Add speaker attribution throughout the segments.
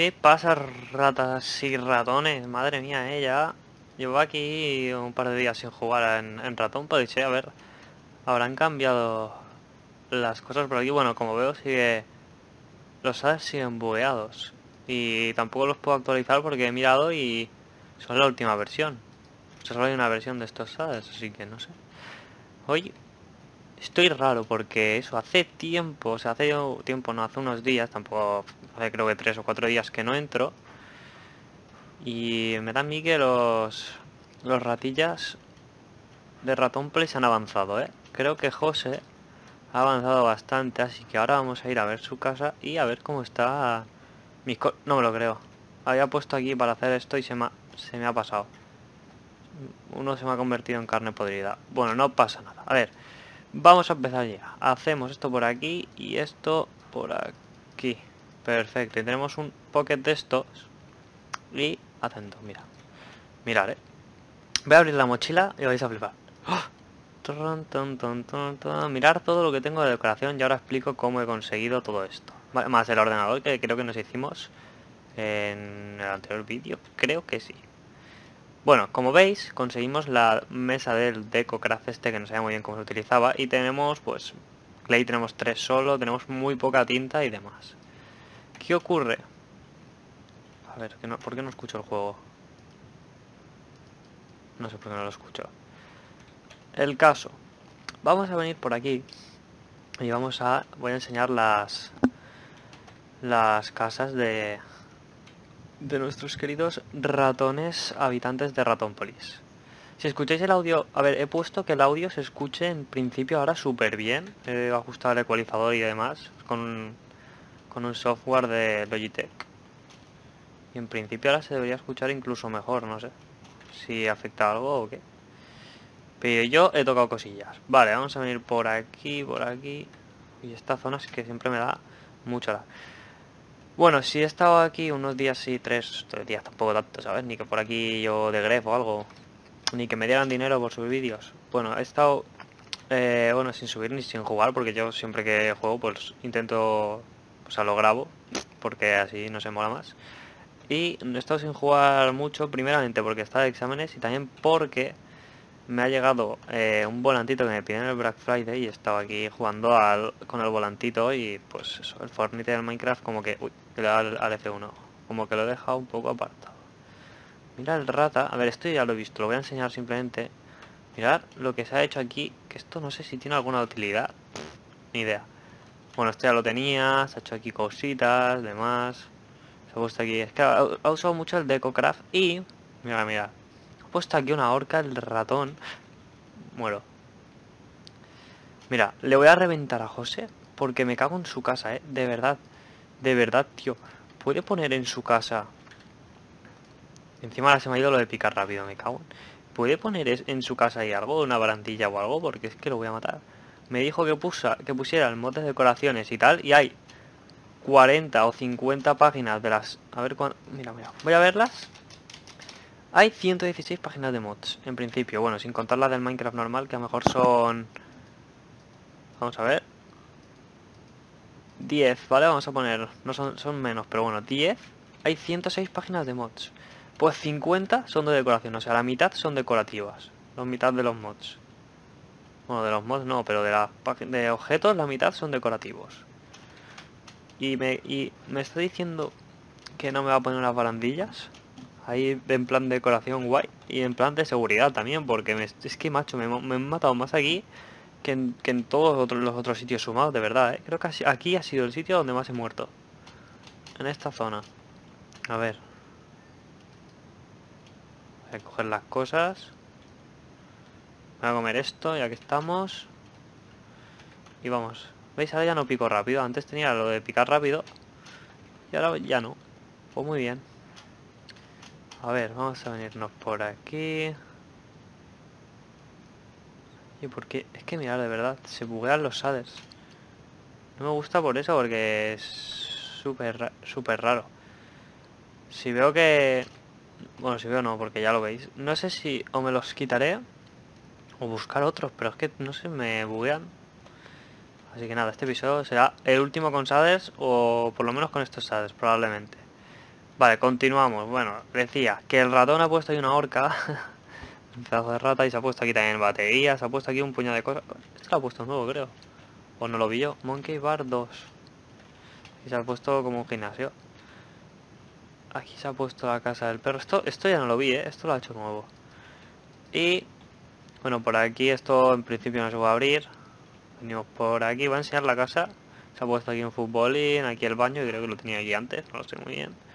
Speaker 1: ¿Qué pasa, ratas y ratones? Madre mía, eh, llevo aquí un par de días sin jugar en, en ratón, podéis a ver, habrán cambiado las cosas por aquí. Bueno, como veo, sigue los SADs siguen bugueados y tampoco los puedo actualizar porque he mirado y son la última versión. Solo hay una versión de estos SADs, así que no sé. Hoy estoy raro porque eso, hace tiempo, o sea, hace tiempo, no, hace unos días, tampoco, hace creo que tres o cuatro días que no entro. Y me da a mí que los, los ratillas de ratón play se han avanzado, ¿eh? Creo que José ha avanzado bastante, así que ahora vamos a ir a ver su casa y a ver cómo está mis No me lo creo. Había puesto aquí para hacer esto y se me, se me ha pasado. Uno se me ha convertido en carne podrida. Bueno, no pasa nada. A ver, vamos a empezar ya. Hacemos esto por aquí y esto por aquí. Perfecto. Y tenemos un pocket de estos. Y atento, mira. Mirad, eh. Voy a abrir la mochila y vais a flipar. ¡Oh! Mirar todo lo que tengo de decoración y ahora explico cómo he conseguido todo esto. Más el ordenador que creo que nos hicimos en el anterior vídeo. Creo que sí. Bueno, como veis, conseguimos la mesa del DecoCraft este que no sabía muy bien cómo se utilizaba. Y tenemos, pues, clay tenemos tres solo, tenemos muy poca tinta y demás. ¿Qué ocurre? A ver, ¿por qué no escucho el juego? No sé por qué no lo escucho. El caso. Vamos a venir por aquí. Y vamos a... Voy a enseñar las... Las casas de... De nuestros queridos ratones habitantes de Ratónpolis. Si escucháis el audio... A ver, he puesto que el audio se escuche en principio ahora súper bien. He ajustado el ecualizador y demás. Con, con un software de Logitech. Y en principio ahora se debería escuchar incluso mejor, no sé. Si afecta algo o qué. Pero yo he tocado cosillas. Vale, vamos a venir por aquí, por aquí. Y esta zona es que siempre me da mucho la... Bueno, si he estado aquí unos días, sí, tres, tres días, tampoco tanto, ¿sabes? Ni que por aquí yo de gref o algo. Ni que me dieran dinero por subir vídeos. Bueno, he estado, eh, bueno, sin subir ni sin jugar, porque yo siempre que juego, pues intento, o sea, lo grabo, porque así no se mola más. Y he estado sin jugar mucho, primeramente porque estaba de exámenes y también porque me ha llegado eh, un volantito que me piden en el Black Friday y estaba aquí jugando al, con el volantito y pues eso, el Fortnite del Minecraft como que, uy, da al, F1, como que lo he dejado un poco apartado. Mira el rata, a ver, esto ya lo he visto, lo voy a enseñar simplemente. Mirad lo que se ha hecho aquí, que esto no sé si tiene alguna utilidad, ni idea. Bueno, esto ya lo tenía, se ha hecho aquí cositas, demás. Se ha puesto aquí, es que ha, ha usado mucho el DecoCraft y, mira, mira, puesto aquí una horca el ratón. Muero. Mira, le voy a reventar a José porque me cago en su casa, ¿eh? De verdad. De verdad, tío. ¿Puede poner en su casa... Encima ahora se me ha ido lo de picar rápido, me cago. ¿Puede poner en su casa ahí algo? ¿Una barandilla o algo? Porque es que lo voy a matar. Me dijo que, que pusiera el mod de decoraciones y tal. Y hay 40 o 50 páginas de las... A ver cuándo... Mira, mira. Voy a verlas hay 116 páginas de mods, en principio. Bueno, sin contar las del Minecraft normal, que a lo mejor son... Vamos a ver. 10, ¿vale? Vamos a poner... No son, son menos, pero bueno, 10. Hay 106 páginas de mods. Pues 50 son de decoración, o sea, la mitad son decorativas. La mitad de los mods. Bueno, de los mods no, pero de, la, de objetos la mitad son decorativos. Y me, y me está diciendo que no me va a poner unas barandillas. Ahí en plan de decoración guay y en plan de seguridad también, porque me, es que macho, me, me, he matado más aquí que en, todos los otros, los otros sitios sumados, de verdad, ¿eh? Creo que aquí ha sido el sitio donde más he muerto. En esta zona. A ver. Voy a coger las cosas. Voy a comer esto, ya que estamos. Y vamos. ¿Veis? Ahora ya no pico rápido. Antes tenía lo de picar rápido. Y ahora ya no. Pues muy bien. A ver, vamos a venirnos por aquí. ¿Y por qué? Es que mirar, de verdad, se buguean los shaders. No me gusta por eso, porque es súper súper raro. Si veo que... Bueno, si veo no, porque ya lo veis. No sé si o me los quitaré o buscar otros, pero es que no sé, me buguean. Así que nada, este episodio será el último con shaders o por lo menos con estos shaders, probablemente. Vale, continuamos. Bueno, decía que el ratón ha puesto ahí una horca. un pedazo de rata y se ha puesto aquí también batería. Se ha puesto aquí un puñado de cosas. Esto lo ha puesto nuevo, creo. O no lo vi yo. Monkey Bar 2. Y se ha puesto como un gimnasio. Aquí se ha puesto la casa del perro. Esto, esto ya no lo vi, ¿eh? Esto lo ha hecho nuevo. Y... Bueno, por aquí esto en principio no se va a abrir. Venimos por aquí. Voy a enseñar la casa. Se ha puesto aquí un futbolín, aquí el baño, creo que lo tenía aquí antes, no lo sé muy bien.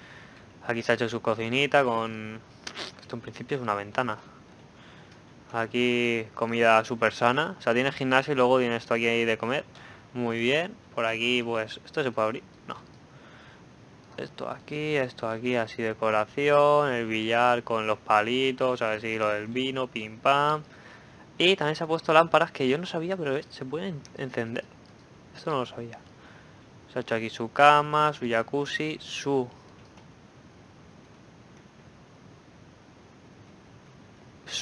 Speaker 1: Aquí se ha hecho su cocinita con... Esto en principio es una ventana. Aquí comida súper sana. O sea, tiene gimnasio y luego tiene esto aquí de comer. Muy bien. Por aquí, pues... ¿Esto se puede abrir? No. Esto aquí, esto aquí, así decoración. El billar con los palitos, a ver si lo del vino, pim pam. Y también se ha puesto lámparas que yo no sabía, pero se pueden encender. Esto no lo sabía. Se ha hecho aquí su cama, su jacuzzi, su...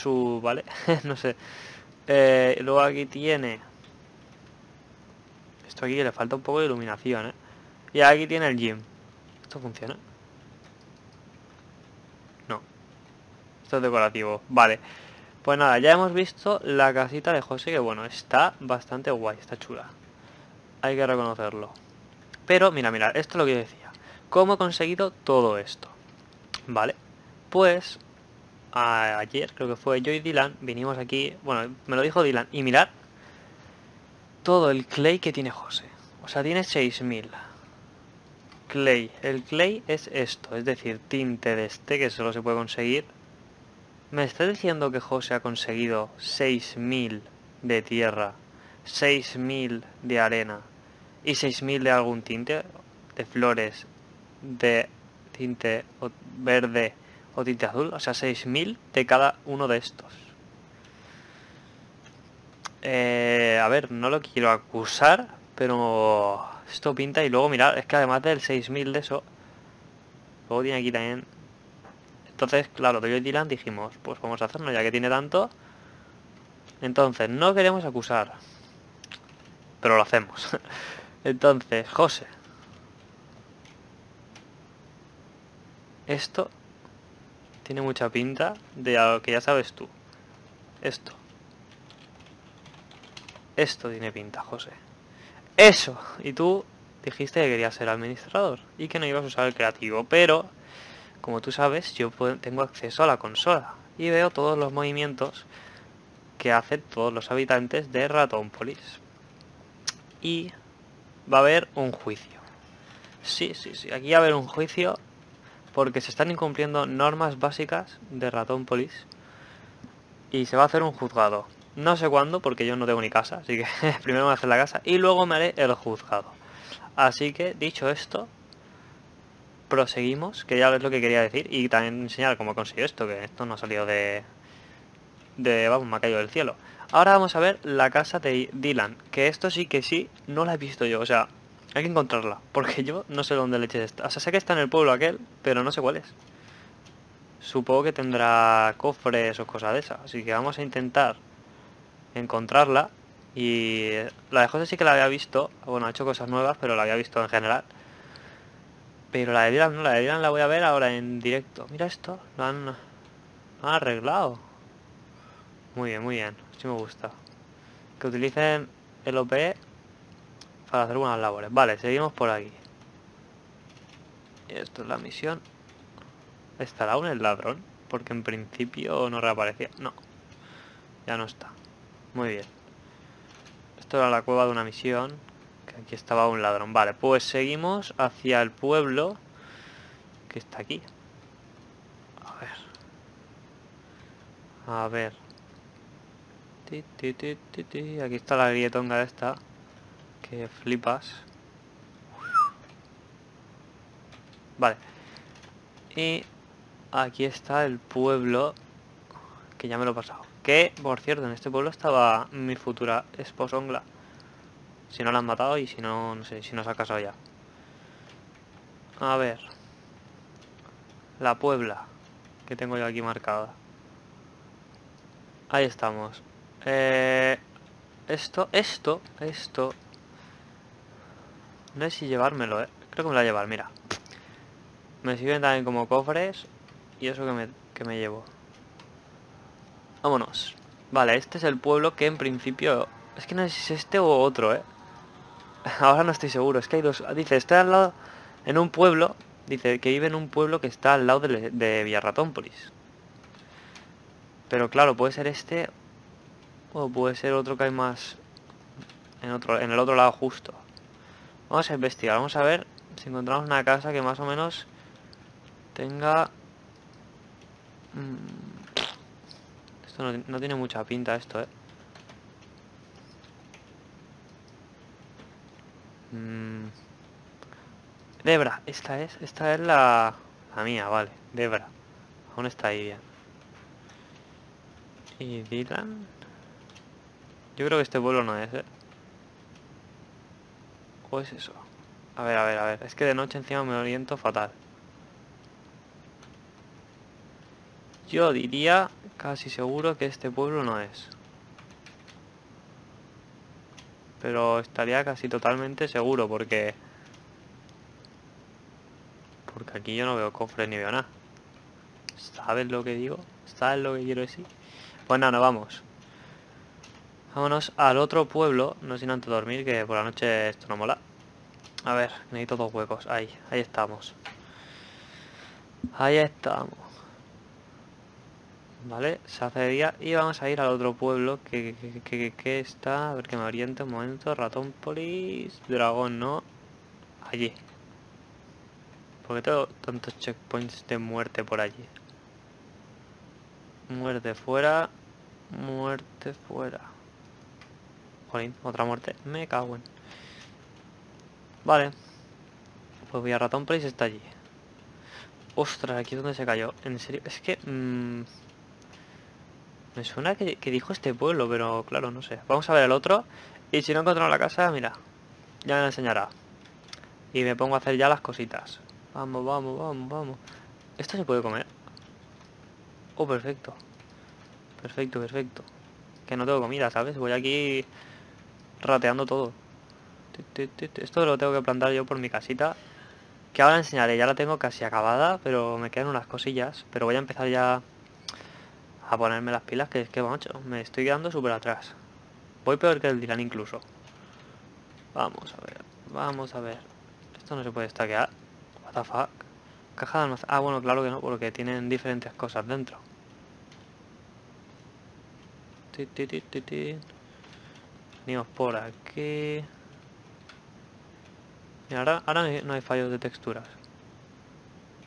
Speaker 1: Su... ¿vale? no sé. Eh, luego aquí tiene... Esto aquí le falta un poco de iluminación, ¿eh? Y aquí tiene el gym. ¿Esto funciona? No. Esto es decorativo. Vale. Pues nada, ya hemos visto la casita de José, que bueno, está bastante guay, está chula. Hay que reconocerlo. Pero, mira, mira, esto es lo que yo decía. ¿Cómo he conseguido todo esto? Vale. Pues, ayer, creo que fue yo y Dylan, vinimos aquí, bueno, me lo dijo Dylan, y mirad todo el clay que tiene José. O sea, tiene 6000. Clay. El clay es esto, es decir, tinte de este que solo se puede conseguir ¿Me estás diciendo que José ha conseguido 6.000 de tierra, 6.000 de arena y 6.000 de algún tinte? De flores, de tinte verde o tinte azul. O sea, 6.000 de cada uno de estos. Eh, a ver, no lo quiero acusar, pero esto pinta y luego mirad, es que además del 6.000 de eso, luego tiene aquí también entonces, claro, yo y Dylan dijimos, pues vamos a hacerlo, ya que tiene tanto. Entonces, no queremos acusar. Pero lo hacemos. Entonces, José. Esto tiene mucha pinta de algo que ya sabes tú. Esto. Esto tiene pinta, José. Eso. Y tú dijiste que querías ser administrador y que no ibas a usar el creativo, pero como tú sabes, yo tengo acceso a la consola y veo todos los movimientos que hacen todos los habitantes de Ratónpolis. Y va a haber un juicio. Sí, sí, sí, aquí va a haber un juicio porque se están incumpliendo normas básicas de Ratónpolis y se va a hacer un juzgado. No sé cuándo porque yo no tengo ni casa, así que primero me voy a hacer la casa y luego me haré el juzgado. Así que, dicho esto, proseguimos, que ya es lo que quería decir, y también enseñar cómo conseguido esto, que esto no ha salido de... de... vamos, me ha caído del cielo. Ahora vamos a ver la casa de Dylan, que esto sí que sí, no la he visto yo, o sea, hay que encontrarla, porque yo no sé dónde leche está. O sea, sé que está en el pueblo aquel, pero no sé cuál es. Supongo que tendrá cofres o cosas de esas, así que vamos a intentar encontrarla. Y la de José sí que la había visto, bueno, ha hecho cosas nuevas, pero la había visto en general. Pero la de Dylan no, la de Dylan la voy a ver ahora en directo. Mira esto, lo han, arreglado. Muy bien, muy bien. Sí me gusta. Que utilicen el OP para hacer buenas labores. Vale, seguimos por aquí. Esto es la misión. ¿Estará aún el ladrón? Porque en principio no reaparecía. No. Ya no está. Muy bien. Esto era la cueva de una misión aquí estaba un ladrón. Vale, pues seguimos hacia el pueblo que está aquí. A ver. A ver. Aquí está la grietonga esta. Que flipas. Vale. Y aquí está el pueblo. Que ya me lo he pasado. Que, por cierto, en este pueblo estaba mi futura esposongla. Si no la han matado y si no, no sé, si no se ha casado ya. A ver. La Puebla. Que tengo yo aquí marcada. Ahí estamos. Eh, esto, esto, esto. No sé si llevármelo, eh. Creo que me lo voy a llevar, mira. Me sirven también como cofres. Y eso que me, que me llevo. Vámonos. Vale, este es el pueblo que en principio... Es que no sé si es este o otro, ¿eh? Ahora no estoy seguro. Es que hay dos... Dice, está al lado... En un pueblo... Dice que vive en un pueblo que está al lado de, de Villarratónpolis. Pero claro, puede ser este... O puede ser otro que hay más... En, otro, en el otro lado justo. Vamos a investigar. Vamos a ver si encontramos una casa que más o menos tenga... Mm, esto no, tiene mucha pinta esto, ¿eh? Mm. Debra, esta es, esta es la, la mía, vale, Debra. Aún está ahí bien. ¿Y Dylan? Yo creo que este vuelo no es, ¿eh? ¿O es eso? A ver, a ver, a ver. Es que de noche encima me oriento fatal. Yo diría casi seguro que este pueblo no es. Pero estaría casi totalmente seguro porque... Porque aquí yo no veo cofres ni veo nada. ¿Sabes lo que digo? ¿Sabes lo que quiero decir? Pues nada, vamos. Vámonos al otro pueblo, no sin antes dormir, que por la noche esto no mola. A ver, necesito dos huecos. Ahí, ahí estamos. Ahí estamos. Vale, se hace y vamos a ir al otro pueblo que, que, está, a ver que me oriente un momento, Ratónpolis, Dragón, ¿no? Allí. porque tengo tantos checkpoints de muerte por allí? Muerte fuera, muerte fuera. Otra muerte, me cago en. Vale. Pues voy a Ratónpolis, está allí. Ostras, aquí es donde se cayó. En serio, es que... Mmm, me suena que, dijo este pueblo, pero claro, no sé. Vamos a ver el otro. Y si no encontramos la casa, mira. Ya me enseñará. Y me pongo a hacer ya las cositas. Vamos, vamos, vamos, vamos. ¿Esto se puede comer? Oh, perfecto. Perfecto, perfecto. Que no tengo comida, ¿sabes? Voy aquí rateando todo. Esto lo tengo que plantar yo por mi casita. Que ahora enseñaré. Ya la tengo casi acabada, pero me quedan unas cosillas. Pero voy a empezar ya a ponerme las pilas, que es que, macho, me estoy quedando súper atrás. Voy peor que el Dylan incluso. Vamos a ver, vamos a ver. Esto no se puede estaquear. What the. Caja de almacén. Ah, bueno, claro que no, porque tienen diferentes cosas dentro. Venimos por aquí. Y ahora, ahora no hay fallos de texturas.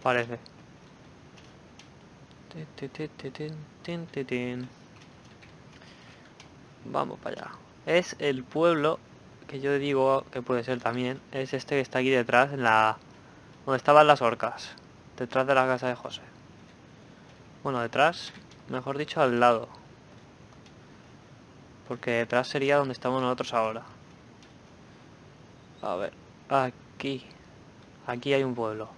Speaker 1: Parece. Vamos para allá. Es el pueblo que yo digo que puede ser también. Es este que está aquí detrás, en la... Donde estaban las orcas. Detrás de la casa de José. Bueno, detrás, mejor dicho, al lado. Porque detrás sería donde estamos nosotros ahora. A ver, aquí. Aquí hay un pueblo.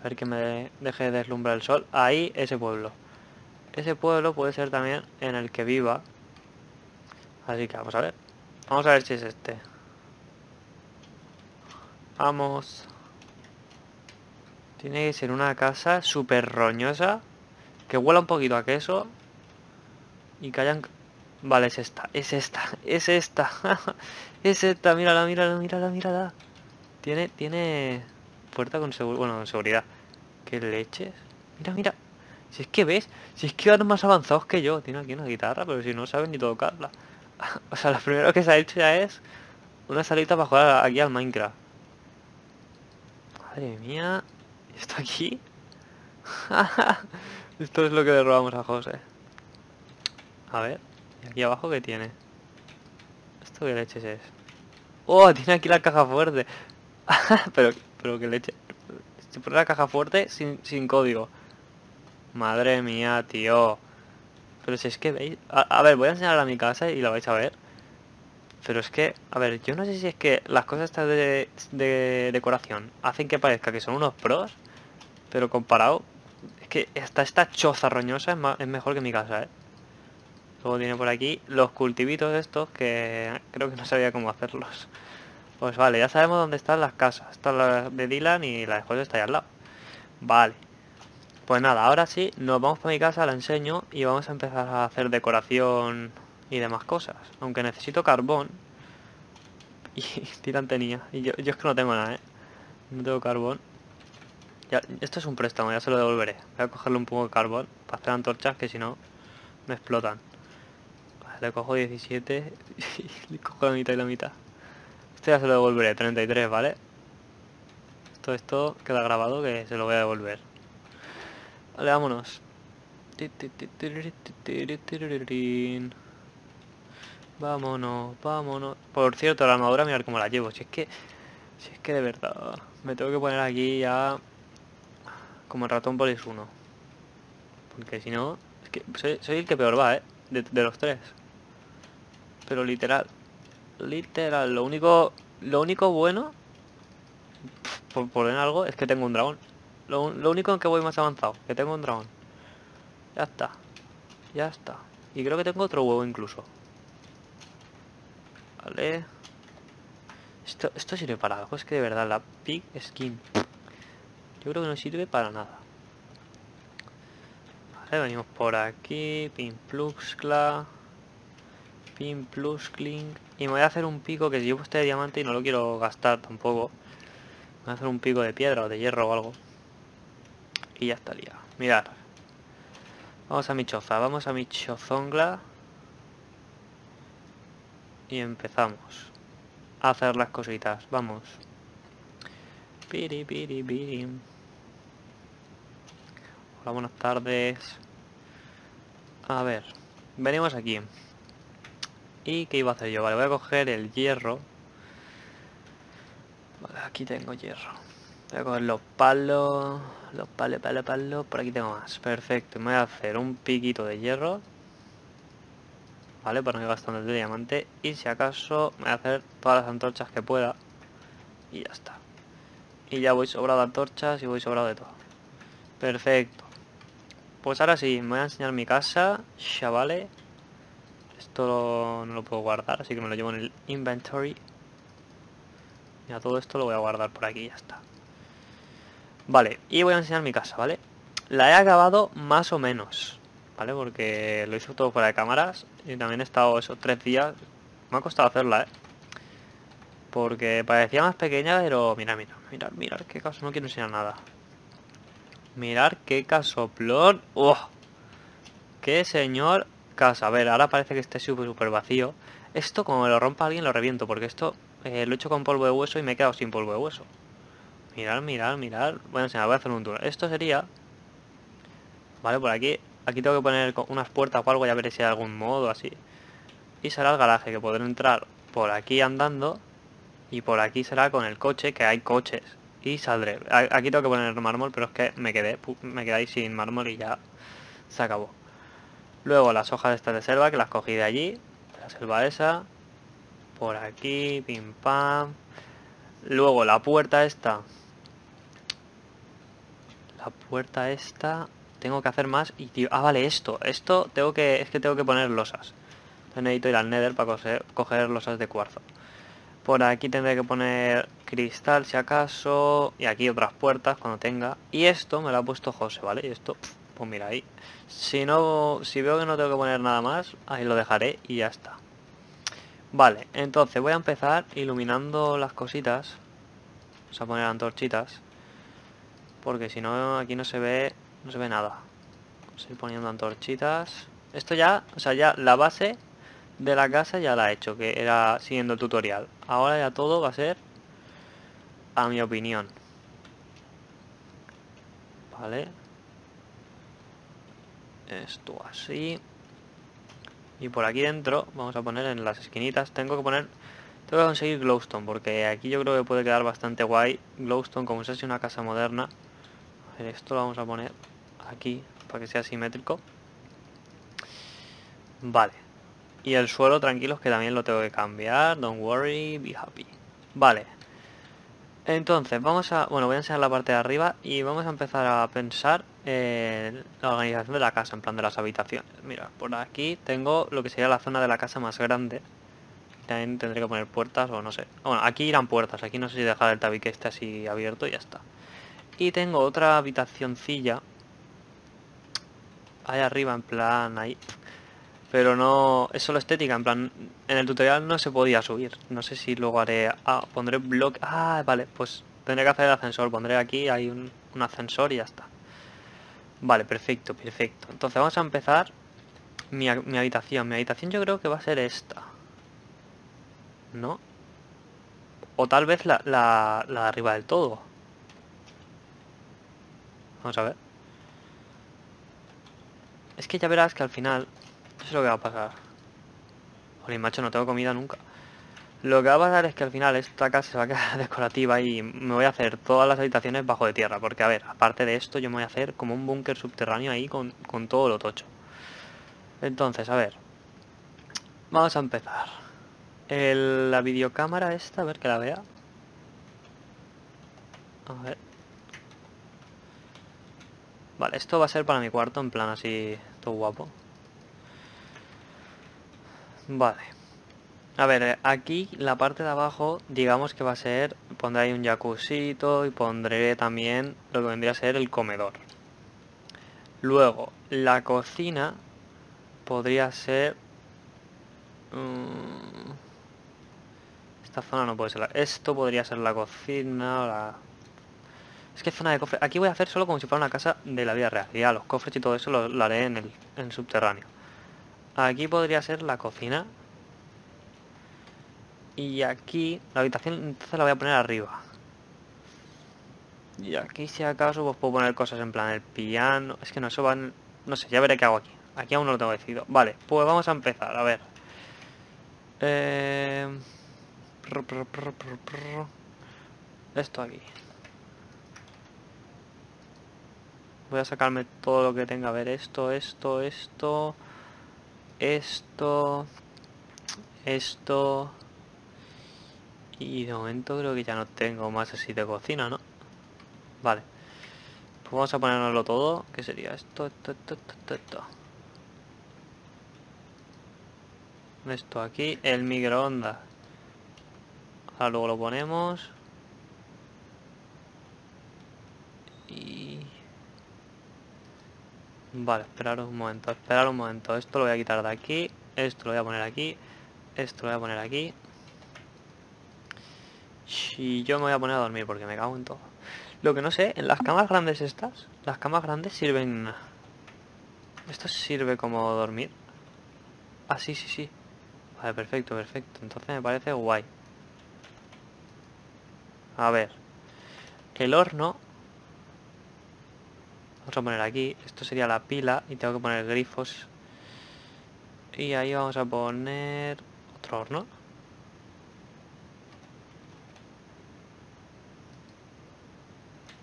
Speaker 1: A ver que me deje de deslumbrar el sol. Ahí, ese pueblo. Ese pueblo puede ser también en el que viva. Así que vamos a ver. Vamos a ver si es este. Vamos. Tiene que ser una casa súper roñosa. Que huela un poquito a queso. Y que hayan... Vale, es esta, es esta, es esta. es esta, mírala, mírala, mírala, mírala. Tiene, tiene puerta con seguridad. Bueno, con seguridad. ¿Qué leches? Mira, mira. Si es que ves, si es que van más avanzados que yo. Tiene aquí una guitarra, pero si no saben ni tocarla. o sea, lo primero que se ha hecho ya es una salita para jugar aquí al Minecraft. Madre mía. ¿Y esto aquí? esto es lo que le robamos a José. A ver. ¿Y aquí abajo qué tiene? ¿Esto qué leches es? ¡Oh! Tiene aquí la caja fuerte. pero, pero qué leche. Se pone la caja fuerte sin, código. Madre mía, tío. Pero si es que veis... A, ver, voy a enseñar a mi casa y la vais a ver. Pero es que, a ver, yo no sé si es que las cosas estas de, decoración hacen que parezca que son unos pros, pero comparado, es que esta, esta choza roñosa es, es mejor que mi casa, ¿eh? Luego tiene por aquí los cultivitos estos que creo que no sabía cómo hacerlos. Pues vale, ya sabemos dónde están las casas. Está la de Dylan y la de José está ahí al lado. Vale. Pues nada, ahora sí, nos vamos para mi casa, la enseño y vamos a empezar a hacer decoración y demás cosas. Aunque necesito carbón. Y tiran tenía. Y yo, yo es que no tengo nada, ¿eh? No tengo carbón. Ya, esto es un préstamo, ya se lo devolveré. Voy a cogerle un poco de carbón para hacer antorchas que si no me explotan. Le cojo 17 y le cojo la mitad y la mitad. Esto ya se lo devolveré, 33, ¿vale? Todo esto queda grabado que se lo voy a devolver. Vale, vámonos. Vámonos, vámonos. Por cierto, la armadura, mirar cómo la llevo. Si es que... Si es que de verdad... Me tengo que poner aquí ya... Como el ratón polis 1. Porque si no... Es que soy, el que peor va, ¿eh? De, los tres. Pero literal. Literal. Lo único... Lo único bueno... Por poner algo es que tengo un dragón. Lo, lo único en que voy más avanzado. Que tengo un dragón. Ya está. Ya está. Y creo que tengo otro huevo incluso. Vale. Esto, esto sirve para algo. Es que de verdad, la pig skin. Yo creo que no sirve para nada. Vale, venimos por aquí. Pin pluxcla. Pin pluscling. Y me voy a hacer un pico que si llevo este diamante y no lo quiero gastar tampoco. Voy a hacer un pico de piedra o de hierro o algo. Y ya estaría. Mirad. Vamos a mi choza. Vamos a mi chozongla y empezamos a hacer las cositas. Vamos. Piri, piri, piri. Hola, buenas tardes. A ver, venimos aquí. ¿Y qué iba a hacer yo? Vale, voy a coger el hierro. Vale, aquí tengo hierro. Voy a coger los palos, los palos, palos, palos. Por aquí tengo más. Perfecto. Me voy a hacer un piquito de hierro. ¿vale? Para no ir gastando el diamante. Y si acaso me voy a hacer todas las antorchas que pueda. Y ya está. Y ya voy sobrado de antorchas y voy sobrado de todo. Perfecto. Pues ahora sí, me voy a enseñar mi casa, chavales. Esto no lo puedo guardar, así que me lo llevo en el inventory. Ya todo esto lo voy a guardar por aquí y ya está. Vale, y voy a enseñar mi casa, ¿vale? La he acabado más o menos. ¿vale? Porque lo hice todo fuera de cámaras y también he estado esos tres días. Me ha costado hacerla, ¿eh? Porque parecía más pequeña, pero mira, mira, mirar, mirar qué caso, no quiero enseñar nada. Mirar qué casoplón. ¡Oh! ¡Qué señor casa! A ver, ahora parece que esté súper, súper vacío. Esto, como me lo rompa alguien, lo reviento, porque esto eh, lo he hecho con polvo de hueso y me he quedado sin polvo de hueso. Mirar, mirar, mirar. Voy a enseñar, voy a hacer un tour. Esto sería... Vale, por aquí Aquí tengo que poner unas puertas o algo, ya veré si hay algún modo así. Y será el garaje, que podré entrar por aquí andando. Y por aquí será con el coche, que hay coches. Y saldré. Aquí tengo que poner mármol, pero es que me quedé, me quedé sin mármol y ya se acabó. Luego las hojas estas de selva, que las cogí de allí. La selva esa. Por aquí, pim pam. Luego la puerta esta. La puerta esta tengo que hacer más y ah vale esto, esto tengo que, es que tengo que poner losas. Entonces necesito ir al nether para coger, losas de cuarzo. Por aquí tendré que poner cristal si acaso. Y aquí otras puertas cuando tenga. Y esto me lo ha puesto José, ¿vale? Y esto, pues mira ahí. Si no, si veo que no tengo que poner nada más, ahí lo dejaré y ya está. Vale, entonces voy a empezar iluminando las cositas. Vamos a poner antorchitas. Porque si no, aquí no se ve no se ve nada. Estoy poniendo antorchitas. Esto ya, o sea, ya la base de la casa ya la he hecho, que era siguiendo el tutorial. Ahora ya todo va a ser a mi opinión. Vale. Esto así. Y por aquí dentro vamos a poner en las esquinitas. Tengo que poner... Tengo que conseguir glowstone, porque aquí yo creo que puede quedar bastante guay. Glowstone, como fuese una casa moderna. Esto lo vamos a poner aquí para que sea simétrico. Vale. Y el suelo, tranquilos, que también lo tengo que cambiar. Don't worry, be happy. Vale. Entonces, vamos a... Bueno, voy a enseñar la parte de arriba y vamos a empezar a pensar en la organización de la casa, en plan de las habitaciones. Mira, por aquí tengo lo que sería la zona de la casa más grande. También tendré que poner puertas o no sé. Bueno, aquí irán puertas. Aquí no sé si dejar el tabique este así abierto y ya está. Y tengo otra habitacioncilla. Ahí arriba, en plan, ahí. Pero no... Es solo estética, en plan... En el tutorial no se podía subir. No sé si luego haré... Ah, pondré bloque... Ah, vale, pues tendré que hacer el ascensor. Pondré aquí, hay un, ascensor y ya está. Vale, perfecto, perfecto. Entonces vamos a empezar mi, mi habitación. Mi habitación yo creo que va a ser esta. ¿No? O tal vez la, la, la de arriba del todo. Vamos a ver. Es que ya verás que al final... No sé lo que va a pasar. Joder, macho, no tengo comida nunca. Lo que va a pasar es que al final esta casa se va a quedar decorativa y me voy a hacer todas las habitaciones bajo de tierra. Porque, a ver, aparte de esto, yo me voy a hacer como un búnker subterráneo ahí con, con todo lo tocho. Entonces, a ver. Vamos a empezar. El, la videocámara esta, a ver que la vea. A ver. Vale, esto va a ser para mi cuarto, en plan así, todo guapo. Vale. A ver, eh, aquí la parte de abajo, digamos que va a ser, pondré ahí un jacuzito y pondré también lo que vendría a ser el comedor. Luego, la cocina podría ser... Um, esta zona no puede ser la, Esto podría ser la cocina, la... Es que zona de cofre... Aquí voy a hacer solo como si fuera una casa de la vida real. Ya, los cofres y todo eso lo, haré en el subterráneo. Aquí podría ser la cocina. Y aquí, la habitación entonces la voy a poner arriba. Y aquí si acaso pues puedo poner cosas en plan el piano. Es que no, eso van... No sé, ya veré qué hago aquí. Aquí aún no lo tengo decidido. Vale, pues vamos a empezar, a ver. Eh... Esto aquí. Voy a sacarme todo lo que tenga. A ver, esto, esto, esto... Esto... Esto... Y de momento creo que ya no tengo más así de cocina, ¿no? Vale. Pues vamos a ponernoslo todo. ¿Qué sería esto, esto, esto, esto, esto? Esto aquí, el microondas. Ahora luego lo ponemos. Y... Vale, esperar un momento, esperar un momento. Esto lo voy a quitar de aquí. Esto lo voy a poner aquí. Esto lo voy a poner aquí. Y yo me voy a poner a dormir porque me cago en todo. Lo que no sé, en las camas grandes estas, las camas grandes sirven... ¿Esto sirve como dormir? Ah, sí, sí, sí. Vale, perfecto, perfecto. Entonces me parece guay. A ver. El horno... Vamos a poner aquí. Esto sería la pila y tengo que poner grifos. Y ahí vamos a poner otro horno.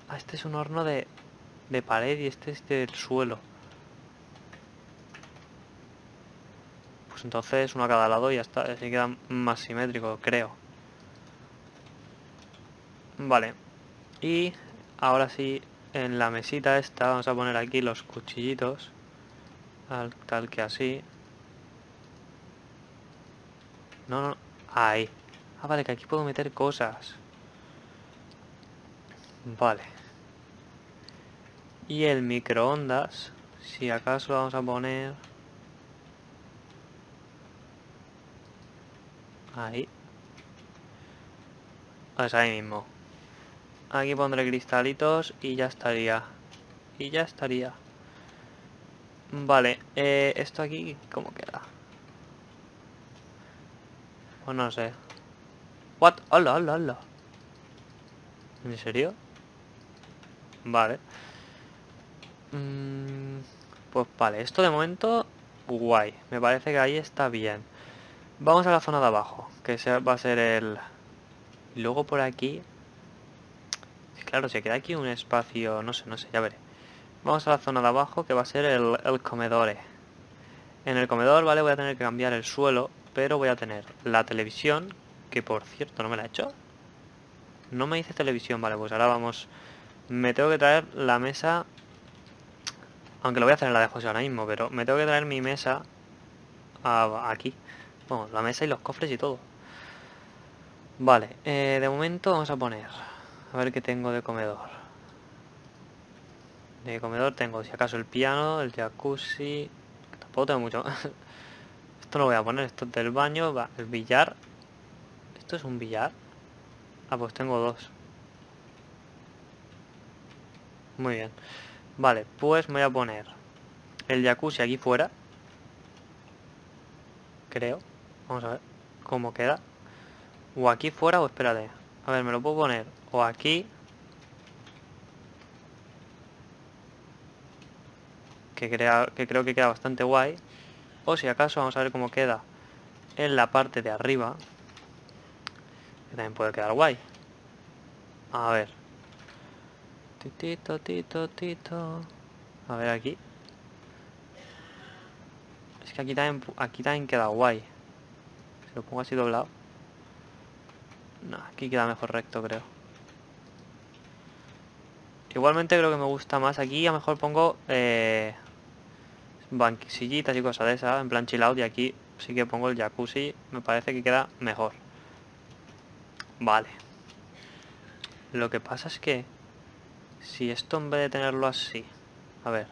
Speaker 1: Ah, este es un horno de, de pared y este es del suelo. Pues entonces uno a cada lado y ya está. Así queda más simétrico, creo. Vale. Y ahora sí, en la mesita esta vamos a poner aquí los cuchillitos. Tal, que así. No, no. Ahí. Ah, vale, que aquí puedo meter cosas. Vale. Y el microondas, si acaso lo vamos a poner... Ahí. Pues ahí mismo. Aquí pondré cristalitos y ya estaría. Y ya estaría. Vale, eh, esto aquí, ¿cómo queda? Pues no sé. What? Hola, hola, hola. ¿En serio? Vale. Mm, pues vale, esto de momento guay. Me parece que ahí está bien. Vamos a la zona de abajo, que va a ser el... Luego por aquí... Claro, se queda aquí un espacio, no sé, no sé, ya veré. Vamos a la zona de abajo, que va a ser el, el comedor. En el comedor, vale, voy a tener que cambiar el suelo, pero voy a tener la televisión, que por cierto no me la he hecho. No me dice televisión, vale, pues ahora vamos... Me tengo que traer la mesa aunque lo voy a hacer en la de José ahora mismo, pero me tengo que traer mi mesa aquí. Bueno, la mesa y los cofres y todo. Vale, eh, de momento vamos a poner... A ver qué tengo de comedor. De comedor tengo, si acaso, el piano, el jacuzzi... Tampoco tengo mucho. esto lo voy a poner, esto es del baño, va, el billar. ¿Esto es un billar? Ah, pues tengo dos. Muy bien. Vale, pues me voy a poner el jacuzzi aquí fuera. Creo. Vamos a ver cómo queda. O aquí fuera o espérate. A ver, me lo puedo poner o aquí. Que, creo que queda bastante guay. O si acaso vamos a ver cómo queda en la parte de arriba. Que también puede quedar guay. A ver. Tito, tito, tito. A ver aquí. Es que aquí también, aquí también queda guay. Si lo pongo así doblado. No, aquí queda mejor recto, creo. Igualmente creo que me gusta más. Aquí a lo mejor pongo eh, banquisillitas y cosas de esas, en plan chill out. Y aquí sí que pongo el jacuzzi. Me parece que queda mejor. Vale. Lo que pasa es que si esto en vez de tenerlo así, a ver,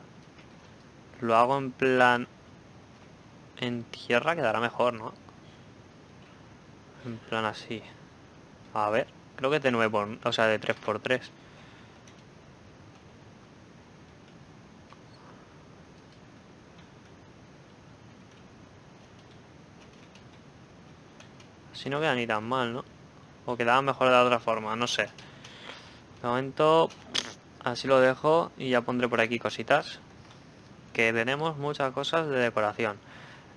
Speaker 1: lo hago en plan en tierra quedará mejor, ¿no? En plan así. A ver, creo que de 9 por, o sea, de 3 Si no queda ni tan mal, ¿no? O quedaba mejor de otra forma, no sé. De momento, así lo dejo y ya pondré por aquí cositas. Que tenemos muchas cosas de decoración.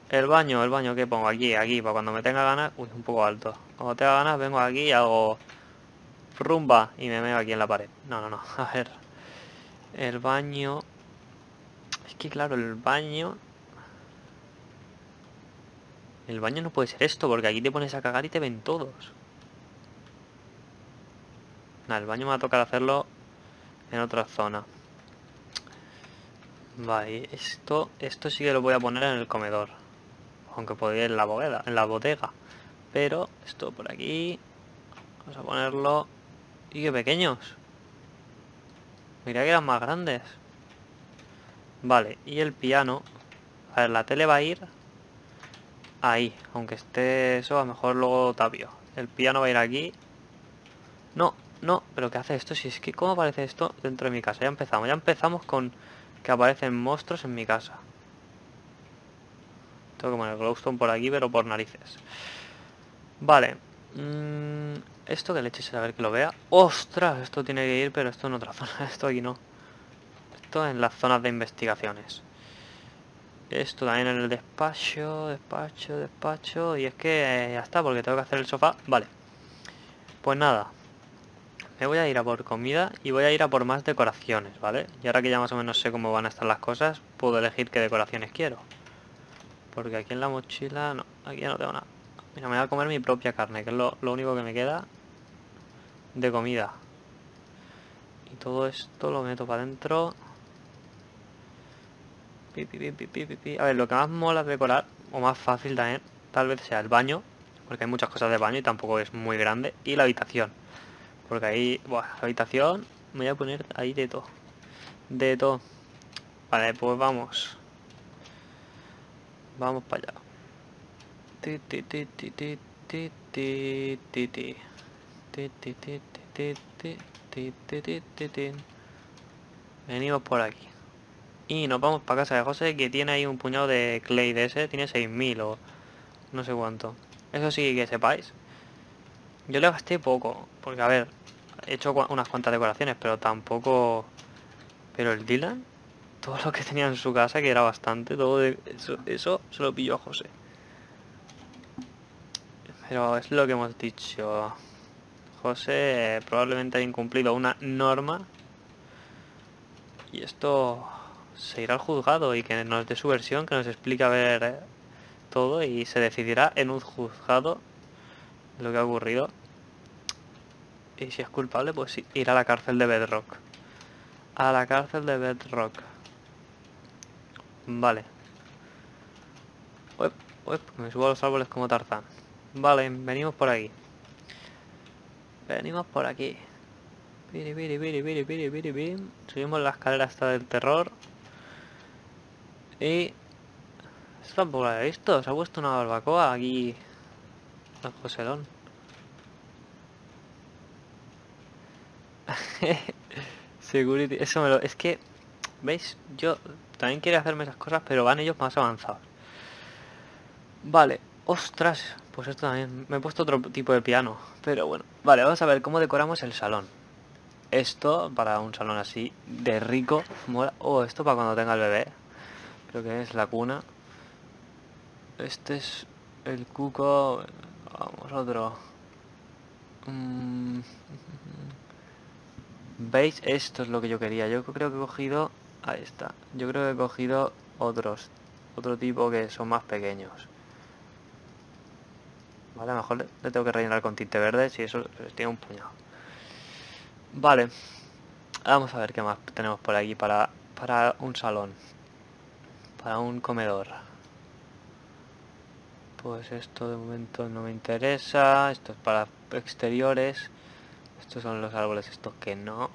Speaker 1: El baño, el baño que pongo aquí, aquí, para cuando me tenga ganas, uy, un poco alto. Cuando tenga ganas vengo aquí y hago rumba y me meo aquí en la pared. No, no, no, a ver. El baño... Es que claro, el baño... El baño no puede ser esto, porque aquí te pones a cagar y te ven todos. Nada, el baño me va a tocar hacerlo en otra zona. Vale, esto, esto sí que lo voy a poner en el comedor aunque podría ir en la bodega, en la bodega. Pero esto por aquí, vamos a ponerlo. Y qué pequeños. Mira que eran más grandes. Vale, y el piano. A ver, la tele va a ir ahí, aunque esté eso, a lo mejor luego tapio. El piano va a ir aquí. No, no, pero ¿qué hace esto? Si es que, ¿cómo aparece esto dentro de mi casa? Ya empezamos, ya empezamos con que aparecen monstruos en mi casa. Tengo que poner glowstone por aquí, pero por narices. Vale. Mm, esto que leche a ver que lo vea. ¡Ostras! Esto tiene que ir, pero esto en otra zona. Esto aquí no. Esto en las zonas de investigaciones. Esto también en el despacho, despacho, despacho. Y es que ya está, porque tengo que hacer el sofá. Vale. Pues nada. Me voy a ir a por comida y voy a ir a por más decoraciones, ¿vale? Y ahora que ya más o menos sé cómo van a estar las cosas, puedo elegir qué decoraciones quiero. Porque aquí en la mochila, no, aquí ya no tengo nada. Mira, me voy a comer mi propia carne, que es lo, único que me queda de comida. Y todo esto lo meto para adentro. A ver, lo que más mola decorar, o más fácil también, tal vez sea el baño, porque hay muchas cosas de baño y tampoco es muy grande, y la habitación. Porque ahí, bueno, la habitación me voy a poner ahí de todo. De todo. Vale, pues vamos. Vamos para allá. Venimos por aquí. Y nos vamos para casa de José que tiene ahí un puñado de clay de ese. Tiene 6.000 o no sé cuánto. Eso sí que sepáis. Yo le gasté poco. Porque a ver, he hecho unas cuantas decoraciones, pero tampoco... Pero el Dylan todo lo que tenía en su casa, que era bastante, todo eso, eso se lo pilló a José. Pero es lo que hemos dicho. José probablemente ha incumplido una norma. Y esto se irá al juzgado y que nos dé su versión, que nos explique a ver eh, todo y se decidirá en un juzgado lo que ha ocurrido. Y si es culpable, pues irá a la cárcel de Bedrock. A la cárcel de Bedrock. Vale. Uep, uep, me subo a los árboles como Tarzán. Vale, venimos por aquí. Venimos por aquí. Subimos la escalera hasta del terror. Y... Esto tampoco lo he visto. Se ha puesto una barbacoa aquí... El Joselón. Security. Eso me lo... Es que... ¿Veis? Yo también quiero hacerme esas cosas, pero van ellos más avanzados. Vale. Ostras. Pues esto también... Me he puesto otro tipo de piano. Pero bueno. Vale, vamos a ver cómo decoramos el salón. Esto, para un salón así de rico, mola. Oh, esto para cuando tenga el bebé. Creo que es la cuna. Este es el cuco. Vamos, otro. Mm. ¿Veis? Esto es lo que yo quería. Yo creo que he cogido... Ahí está. Yo creo que he cogido otros. Otro tipo que son más pequeños. Vale, a lo mejor le tengo que rellenar con tinte verde si eso tiene un puñado. Vale. Vamos a ver qué más tenemos por aquí para, para un salón. Para un comedor. Pues esto de momento no me interesa. Esto es para exteriores. Estos son los árboles, estos que no.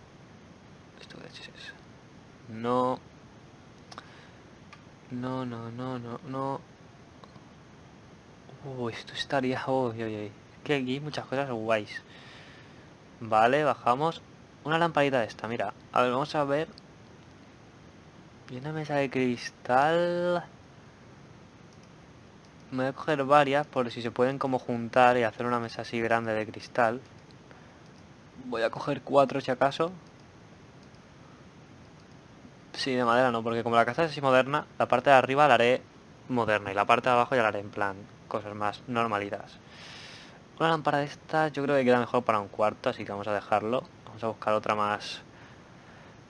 Speaker 1: ¿Esto qué es? No. No, no, no, no, no. Uy, esto estaría... Uy, uy, uy. Que aquí hay muchas cosas guays. Vale, bajamos. Una lamparita de esta, mira. A ver, vamos a ver. Y una mesa de cristal. Me voy a coger varias por si se pueden como juntar y hacer una mesa así grande de cristal. Voy a coger cuatro si acaso. Sí, de madera no, porque como la casa es así moderna, la parte de arriba la haré moderna y la parte de abajo ya la haré en plan cosas más normalitas. Una lámpara de estas yo creo que queda mejor para un cuarto, así que vamos a dejarlo. Vamos a buscar otra más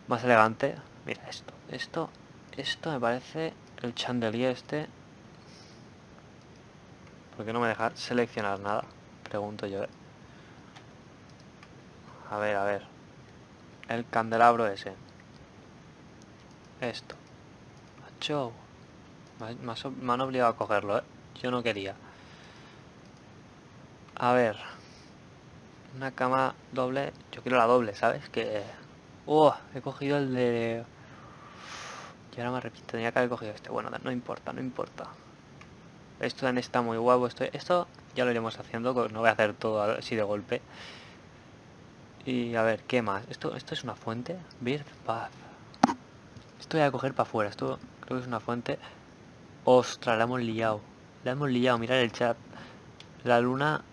Speaker 1: más elegante. Mira esto, esto, esto me parece el chandelier este. ¿Por qué no me deja seleccionar nada? Pregunto yo. ¿eh? A ver, a ver. El candelabro ese. Esto. Macho. Me han obligado a cogerlo, ¿eh? Yo no quería. A ver. Una cama doble. Yo quiero la doble, ¿sabes? Que... ¡Oh! He cogido el de... Y ahora me repito, tenía que haber cogido este. Bueno, no importa, no importa. Esto también está muy guapo. Esto, esto ya lo iremos haciendo. No voy a hacer todo así de golpe. Y a ver, ¿qué más? ¿Esto, esto es una fuente? Bird Bath. Esto voy a coger para afuera. Esto creo que es una fuente. Ostras, la hemos liado. La hemos liado, mirad el chat. La luna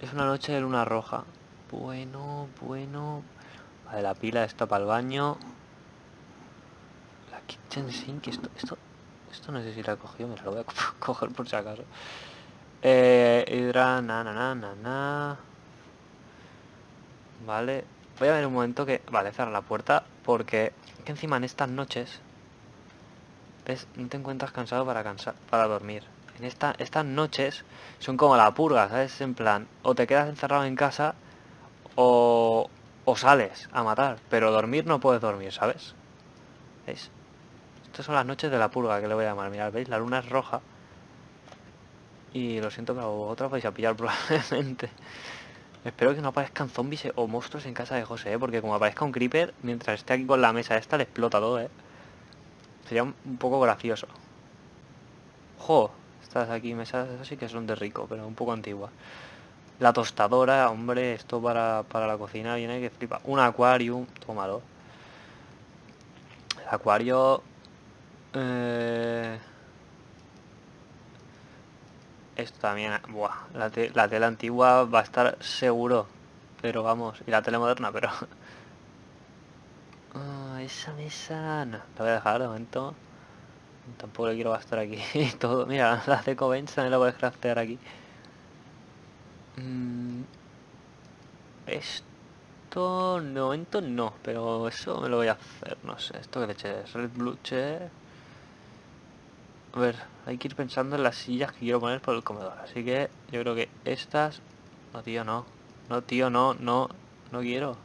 Speaker 1: es una noche de luna roja. Bueno, bueno. Vale, la pila está para el baño. Kitchen sink. Esto, esto, esto no sé si la he cogido. Me lo voy a coger por si acaso. Eh, hidra, na, na, na, na, na. Vale. Voy a ver un momento que... Vale, cerrar la puerta. Porque que encima en estas noches... ¿Ves? No te encuentras cansado para, cansar, para dormir. En esta, estas noches son como la purga, ¿sabes? En plan, o te quedas encerrado en casa o, o sales a matar. Pero dormir no puedes dormir, ¿sabes? ¿Veis? Estas son las noches de la purga que le voy a llamar. Mirad, ¿veis? La luna es roja. Y lo siento, pero vosotros vais a pillar probablemente. Espero que no aparezcan zombies o monstruos en casa de José, ¿eh? porque como aparezca un creeper, mientras esté aquí con la mesa esta, le explota todo, ¿eh? Sería un, poco gracioso. ¡Jo! Estas aquí mesas así que son de rico, pero un poco antiguas. La tostadora, hombre, esto para, para la cocina viene que flipa. Un acuario, tómalo. El acuario... Eh... Esto también, buah, la, la, tela antigua va a estar seguro. Pero vamos, y la tele moderna, pero... Oh, esa mesa... No, la voy a dejar de momento. Tampoco le quiero gastar aquí todo. Mira, la de Cobench también la a craftear aquí. Mm, esto... De momento no, pero eso me lo voy a hacer, no sé. Esto que leche es Red Blue a ver, hay que ir pensando en las sillas que quiero poner por el comedor. Así que yo creo que estas... No, tío, no. No, tío, no, no. No quiero.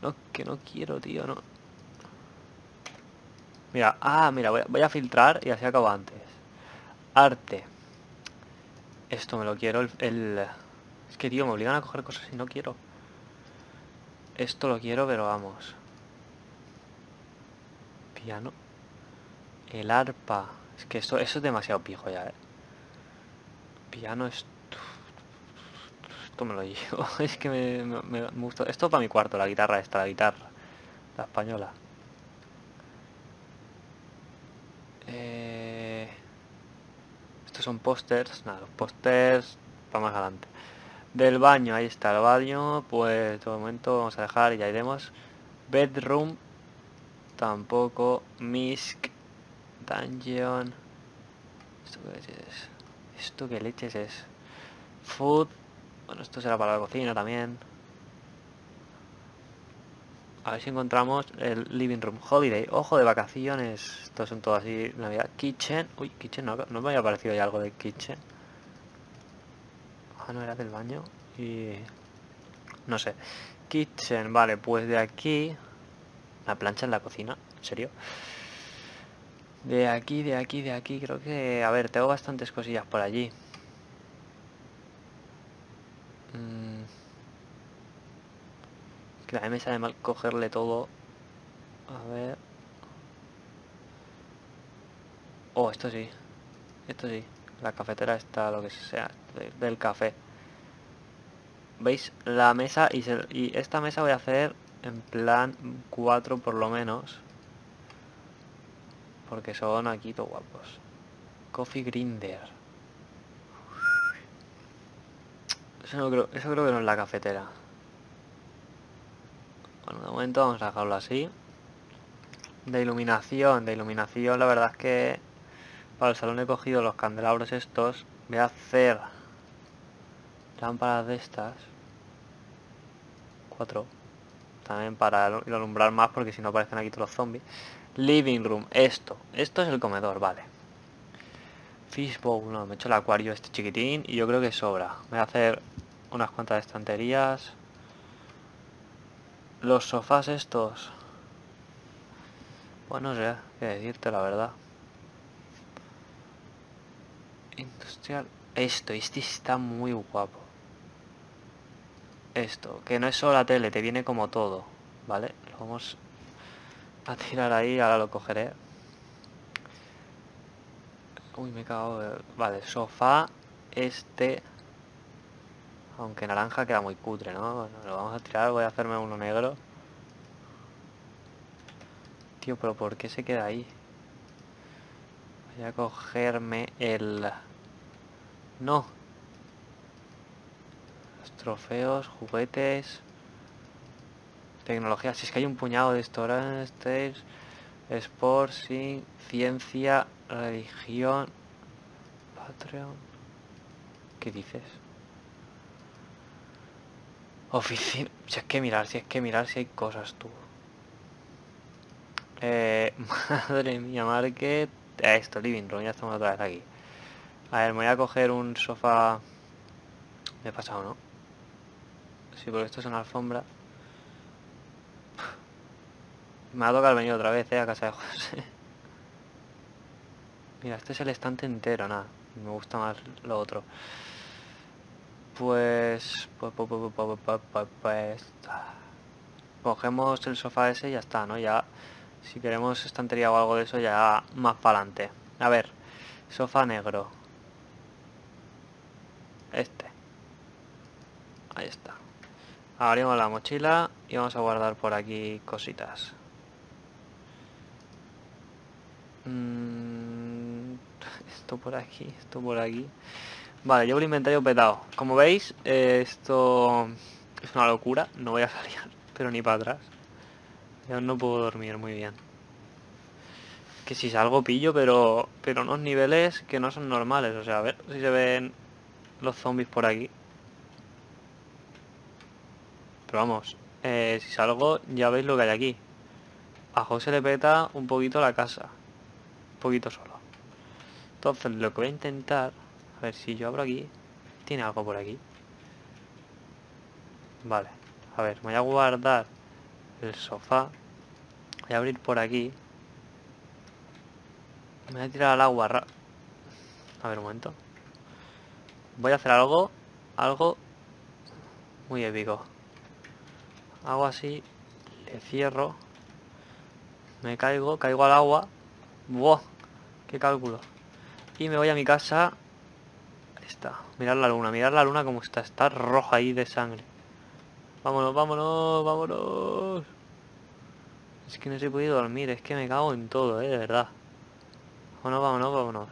Speaker 1: No, que no quiero, tío, no. Mira, ah, mira, voy a, filtrar y así acabo antes. Arte. Esto me lo quiero, el, el... Es que, tío, me obligan a coger cosas y no quiero. Esto lo quiero, pero vamos. Piano. El arpa. Es que esto, eso es demasiado pijo ya, ¿eh? Piano es... Esto me lo llevo. es que me, me, gusta... Esto para mi cuarto, la guitarra esta, la guitarra. La española. Eh... Estos son pósters. Nada, los pósters para más adelante. Del baño, ahí está el baño. Pues de momento vamos a dejar y ya iremos. Bedroom. Tampoco. Misk. Dungeon. ¿Esto qué leches es? ¿Esto qué leches es? Food. Bueno, esto será para la cocina también. A ver si encontramos el living room. Holiday. Ojo de vacaciones. Estos son todos así. Navidad. Kitchen. Uy, kitchen. No, me había parecido ya algo de kitchen. Ah, no era del baño. Y... No sé. Kitchen. Vale, pues de aquí... La plancha en la cocina. ¿En serio? De aquí, de aquí, de aquí, creo que... A ver, tengo bastantes cosillas por allí. Mm. Que a mí me sale mal cogerle todo. A ver... Oh, esto sí. Esto sí. La cafetera está, lo que sea, del café. ¿Veis? La mesa y, y esta mesa voy a hacer en plan 4 por lo menos. Porque son aquí todo guapos. Coffee Grinder. Eso, creo, eso creo que no es la cafetera. Bueno, de momento vamos a dejarlo así. De iluminación, de iluminación la verdad es que para el salón he cogido los candelabros estos. Voy a hacer lámparas de estas. Cuatro. También para alumbrar más porque si no aparecen aquí todos los zombies. Living room, esto. Esto es el comedor, vale. Fishbowl, no, me he hecho el acuario este chiquitín y yo creo que sobra. Voy a hacer unas cuantas estanterías. Los sofás estos. Bueno, no sé qué decirte, la verdad. Industrial. Esto, este está muy guapo. Esto, que no es solo la tele, te viene como todo. ¿Vale? Lo vamos a tirar ahí, ahora lo cogeré. Uy, me he cagado. Vale, sofá. Este. Aunque naranja queda muy cutre, ¿no? lo vamos a tirar, voy a hacerme uno negro. Tío, pero ¿por qué se queda ahí? Voy a cogerme el... No. Los trofeos, juguetes... Tecnología, si es que hay un puñado de esto. Ahora Sport, sí, ciencia, religión, Patreon. ¿Qué dices? Oficina. Si es que mirar, si es que mirar si hay cosas tú. Eh, madre mía, market. Esto, living room, ya estamos otra vez aquí. A ver, me voy a coger un sofá. Me he pasado, ¿no? Sí, porque esto es una alfombra. Me ha tocado venir otra vez, eh, a casa de José. Mira, este es el estante entero, nada. Me gusta más lo otro. Pues, pues... Pues... Pues... Pues... pues, pues, pues cogemos el sofá ese y ya está, ¿no? Ya, si queremos estantería o algo de eso, ya más para adelante. A ver, sofá negro. Este. Ahí está. Abrimos la mochila y vamos a guardar por aquí cositas. Mm, esto por aquí, esto por aquí. Vale, llevo el inventario petado. Como veis, esto es una locura. No voy a salir, pero ni para atrás. Ya no puedo dormir muy bien. Que si salgo pillo, pero pero unos niveles que no son normales. O sea, a ver si se ven los zombies por aquí. Pero vamos, eh, si salgo ya veis lo que hay aquí. A José le peta un poquito la casa poquito solo. Entonces lo que voy a intentar, a ver si yo abro aquí, tiene algo por aquí. Vale, a ver, voy a guardar el sofá, voy a abrir por aquí. Me voy a tirar al agua. A ver un momento. Voy a hacer algo, algo muy épico. hago así, le cierro, me caigo, caigo al agua. ¡Qué cálculo! Y me voy a mi casa, ahí está, mirar la luna, mirar la luna como está, está roja ahí de sangre. Vámonos, vámonos, vámonos. Es que no se podido dormir, es que me cago en todo, eh, de verdad. Vámonos, vámonos, vámonos.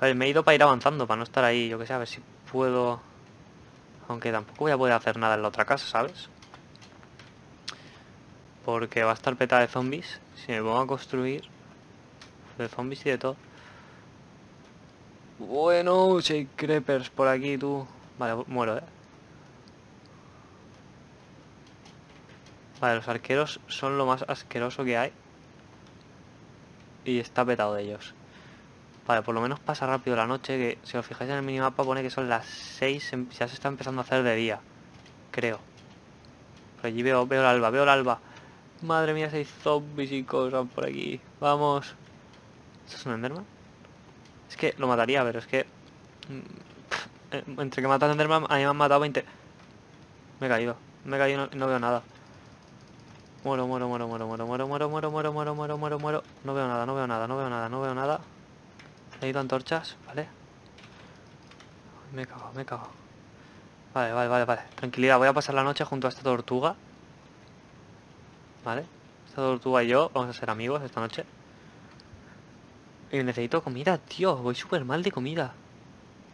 Speaker 1: A ver, me he ido para ir avanzando, para no estar ahí, yo que sé, a ver si puedo... Aunque tampoco voy a poder hacer nada en la otra casa, ¿sabes? Porque va a estar petada de zombies. Si me pongo a construir... De zombies y de todo. Bueno, si hay creepers por aquí, tú... Vale, muero, ¿eh? Vale, los arqueros son lo más asqueroso que hay. Y está petado de ellos. Vale, por lo menos pasa rápido la noche, que si os fijáis en el minimapa pone que son las 6, em, ya se está empezando a hacer de día. Creo. Por allí veo, veo el alba, veo el alba. Madre mía, hay zombies y cosas por aquí. Vamos. ¿Esto es un Enderman? Es que lo mataría, pero es que... Mm, eh, entre que matar a Enderman, a mí me han matado 20... Me he caído. Me he caído y no, veo nada. Muero, muero, muero, muero, muero, muero, muero, muero, muero, muero, muero, muero, muero. No veo nada, no veo nada, no veo nada, no veo nada. Necesito antorchas, ¿vale? Me cago, me cago. Vale, vale, vale, vale. Tranquilidad, voy a pasar la noche junto a esta tortuga. ¿Vale? Esta tortuga y yo vamos a ser amigos esta noche. Y necesito comida, tío. Voy súper mal de comida.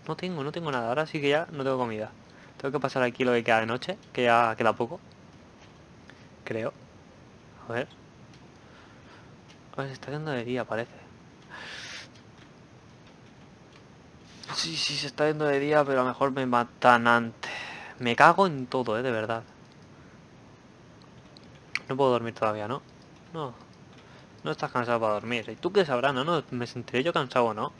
Speaker 1: No tengo, no tengo nada. Ahora sí que ya no tengo comida. Tengo que pasar aquí lo que queda de noche, que ya queda poco. Creo. A ver. A ver, se está haciendo de día, parece. Sí, sí, se está yendo de día, pero a lo mejor me matan antes. Me cago en todo, eh, de verdad. No puedo dormir todavía, ¿no? No. No estás cansado para dormir. ¿Y tú qué sabrás, no? no? ¿Me sentiré yo cansado no?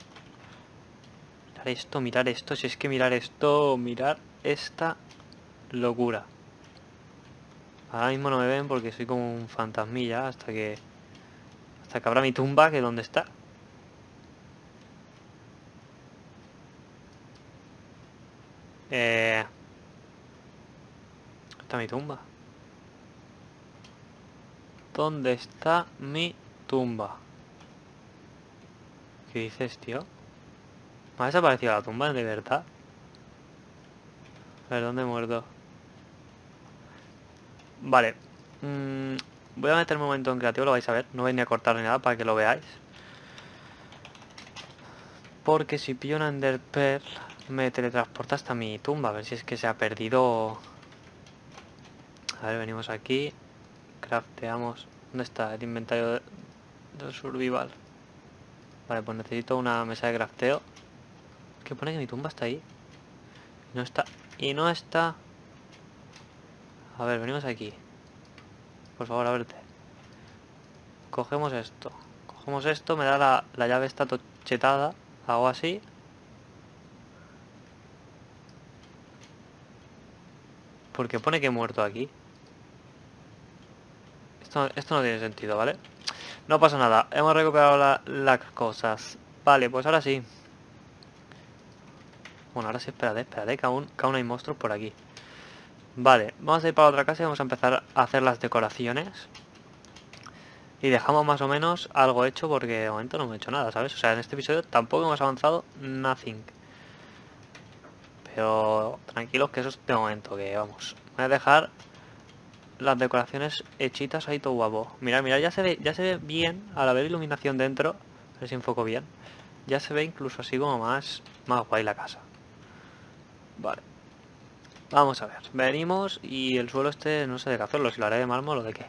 Speaker 1: Mirar esto, mirar esto. Si es que mirar esto, mirar esta locura. Ahora mismo no me ven porque soy como un fantasmilla hasta que... Hasta que abra mi tumba, que dónde está. Eh... Está mi tumba. ¿Dónde está mi tumba? ¿Qué dices, tío? ¿Me ha desaparecido la tumba de verdad? A ver, ¿dónde he muerto? Vale. Mm, voy a meter un momento en creativo, lo vais a ver. No voy ni a cortar ni nada para que lo veáis. Porque si pillo una Ender Pearl me teletransporta hasta mi tumba, a ver si es que se ha perdido... A ver, venimos aquí, crafteamos... ¿Dónde está el inventario de, survival? Vale, pues necesito una mesa de crafteo. Que pone que mi tumba está ahí. no está... Y no está... A ver, venimos aquí. Por favor, a verte. Cogemos esto. Cogemos esto, me da la, la llave esta tochetada. Hago así. Porque pone que he muerto aquí. Esto, no tiene sentido, ¿vale? No pasa nada, hemos recuperado las cosas. Vale, pues ahora sí. Bueno, ahora sí, espérate, espérate, que aún, que aún hay monstruos por aquí. Vale, vamos a ir para otra casa y vamos a empezar a hacer las decoraciones. Y dejamos más o menos algo hecho porque de momento no hemos hecho nada, ¿sabes? O sea, en este episodio tampoco hemos avanzado nothing. Pero tranquilos que eso es de momento, que vamos. Voy a dejar las decoraciones hechitas ahí todo guapo. Mirad, mirad, ya se ve, ya se ve bien, al haber iluminación dentro, a ver si enfoco bien. Ya se ve incluso así como más, más guay la casa. Vale. Vamos a ver. Venimos y el suelo este no sé de qué hacerlo, si lo haré de mármol o de qué.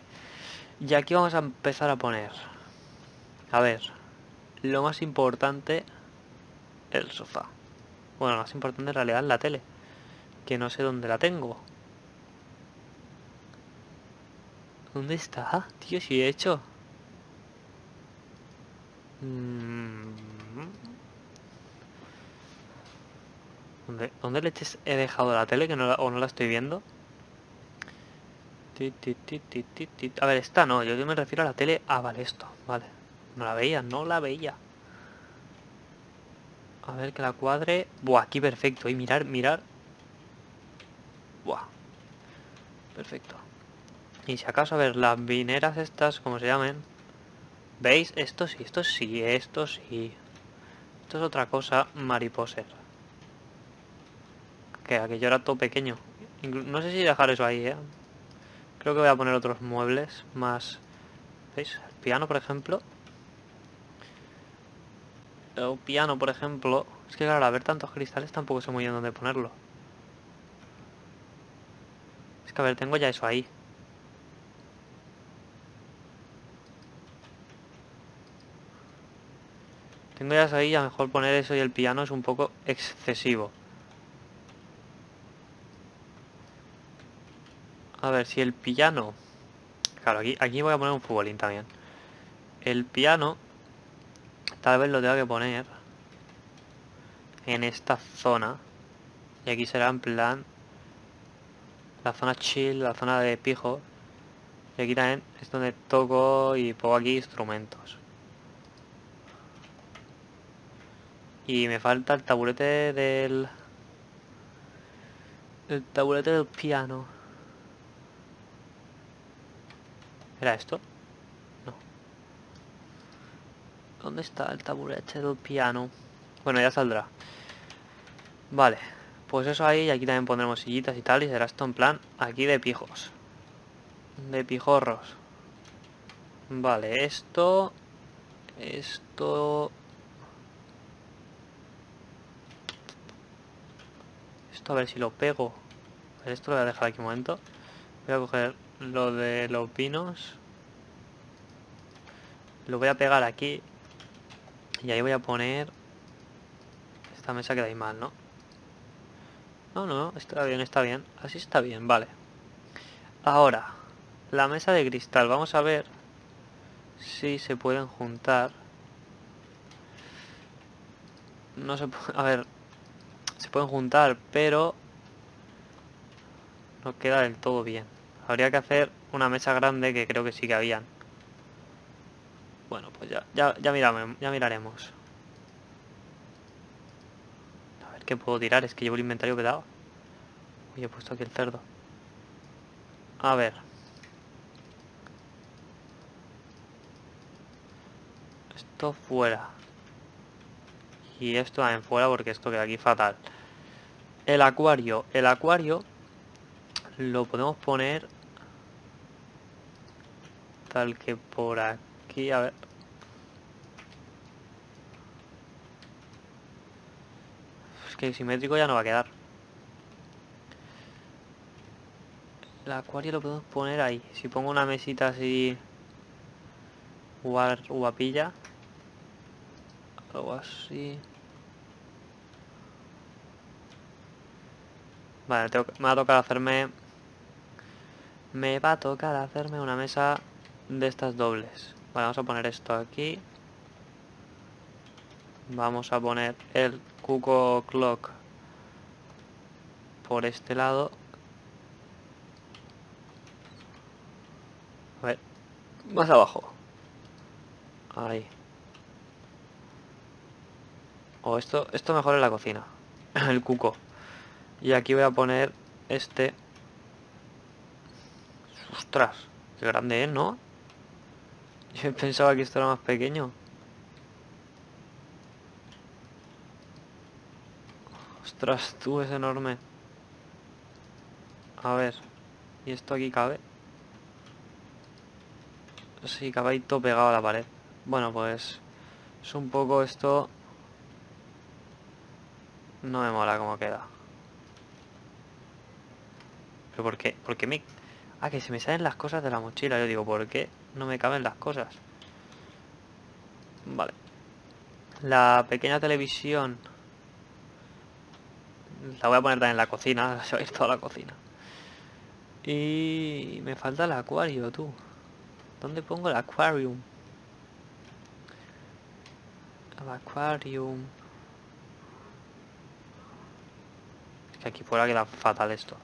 Speaker 1: Y aquí vamos a empezar a poner. A ver. Lo más importante, el sofá. Bueno, lo más importante en realidad es la tele. Que no sé dónde la tengo. ¿Dónde está? Tío, si he hecho. Mm. ¿Dónde, ¿Dónde leches he dejado la tele que no o no la estoy viendo? A ver, esta no, yo me refiero a la tele. Ah, vale, esto, vale. No la veía, no la veía. A ver que la cuadre. Buah, aquí perfecto. Y mirar, mirar. Buah. Perfecto. Y si acaso, a ver, las vineras estas, como se llamen. ¿Veis? Esto sí, esto sí, esto sí. Esto es otra cosa mariposer. Que aquello era todo pequeño. no sé si dejar eso ahí, ¿eh? Creo que voy a poner otros muebles más... ¿Veis? Piano, por ejemplo. El piano, por ejemplo... Es que claro, al ver tantos cristales tampoco sé muy bien dónde ponerlo. Es que a ver, tengo ya eso ahí. Tengo ya ahí, a mejor poner eso y el piano es un poco excesivo. A ver, si el piano... Claro, aquí, aquí voy a poner un futbolín también. El piano... Tal vez lo tenga que poner... En esta zona. Y aquí será en plan... La zona chill, la zona de pijo. Y aquí también es donde toco y pongo aquí instrumentos. Y me falta el taburete del... El taburete del piano. ¿Era esto? No. ¿Dónde está el taburete del piano? Bueno, ya saldrá. Vale. Pues eso ahí, y aquí también pondremos sillitas y tal, y será esto en plan aquí de pijos. De pijorros. Vale, esto... Esto... A ver si lo pego. Esto lo voy a dejar aquí un momento. Voy a coger lo de los pinos lo voy a pegar aquí y ahí voy a poner esta mesa queda ahí mal, ¿no? No, no, está bien, está bien así está bien, vale ahora la mesa de cristal, vamos a ver si se pueden juntar no se puede, a ver se pueden juntar, pero no queda del todo bien Habría que hacer una mesa grande que creo que sí que habían. Bueno, pues ya, ya, ya, ya miraremos. A ver qué puedo tirar, es que llevo el inventario pedado. Oye, he puesto aquí el cerdo. A ver. Esto fuera. Y esto también fuera porque esto queda aquí fatal. El acuario. El acuario lo podemos poner tal que por aquí, a ver. Es que simétrico ya no va a quedar. El acuario lo podemos poner ahí. Si pongo una mesita así guapilla. Algo así. Vale, me va a tocar hacerme... Me va a tocar hacerme una mesa de estas dobles. vamos a poner esto aquí. Vamos a poner el cuco clock por este lado. A ver, más abajo. Ahí. O esto, esto mejor en la cocina. el cuco. Y aquí voy a poner este. Ostras, qué grande es, ¿no? Yo pensaba que esto era más pequeño. Ostras, tú, es enorme. A ver. ¿Y esto aquí cabe? Sí, cabe pegado a la pared. Bueno, pues... Es un poco esto... No me mola cómo queda. ¿Pero por qué? ¿Por qué me...? Ah, que se me salen las cosas de la mochila. Yo digo, ¿por qué? no me caben las cosas. Vale. La pequeña televisión la voy a poner también en la cocina, se va toda la cocina. Y me falta el acuario, tú. ¿Dónde pongo el acuarium? El acuarium. Es que aquí fuera queda fatal esto.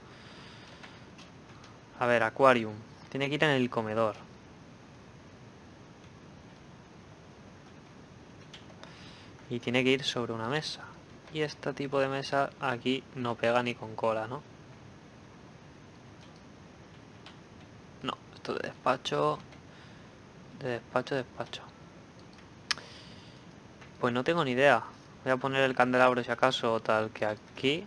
Speaker 1: A ver, acuarium. Tiene que ir en el comedor. y tiene que ir sobre una mesa y este tipo de mesa aquí no pega ni con cola ¿no? esto de despacho. De despacho, despacho. Pues no tengo ni idea. Voy a poner el candelabro si acaso, tal que aquí.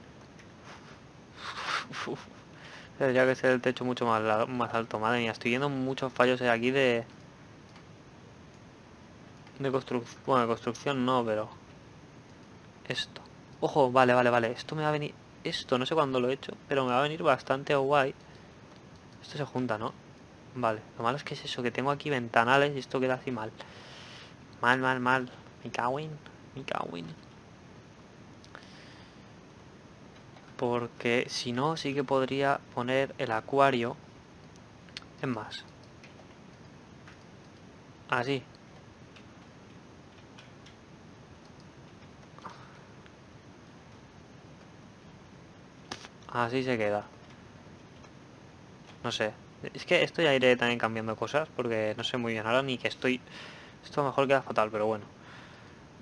Speaker 1: Tendría que ser el techo mucho más, más alto. Madre mía, estoy viendo muchos fallos aquí de... De construcción... Bueno, de construcción no, pero... Esto. Ojo, vale, vale, vale. Esto me va a venir... Esto, no sé cuándo lo he hecho, pero me va a venir bastante guay. Esto se junta, ¿no? Vale, lo malo es que es eso, que tengo aquí ventanales y esto queda así mal. Mal, mal, mal. Me cago en... Me cago Porque si no, sí que podría poner el acuario. Es más. Así. Así se queda. No sé. Es que esto ya iré también cambiando cosas porque no sé muy bien ahora ni que estoy... Esto mejor queda fatal, pero bueno.